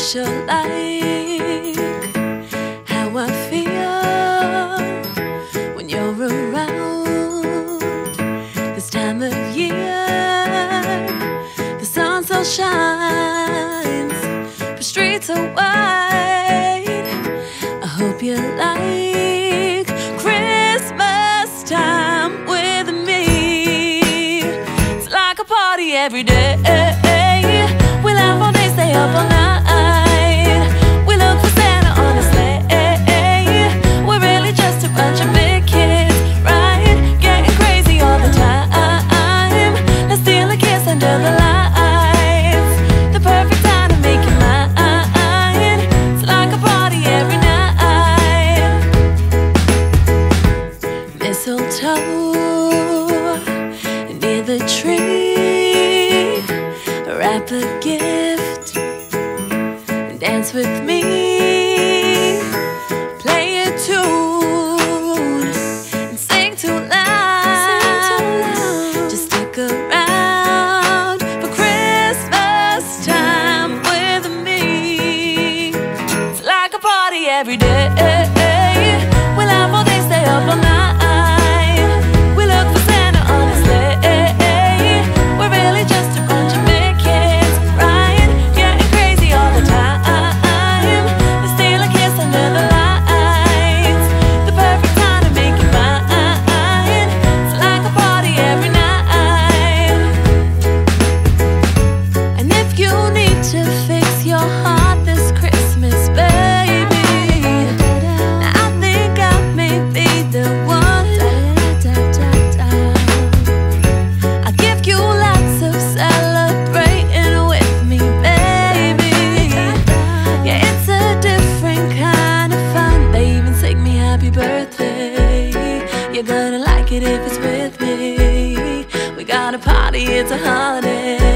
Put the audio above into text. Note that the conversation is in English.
you like how I feel when you're around this time of year. The sun still shines, the streets are wide. I hope you like Christmas time with me. It's like a party every day. The tree. Wrap a gift. And dance with me. Play a tune and sing too loud. Just stick around for Christmas time with me. It's like a party every day. We laugh all day, stay up all night. You're gonna like it if it's with me. We got a party, it's a holiday.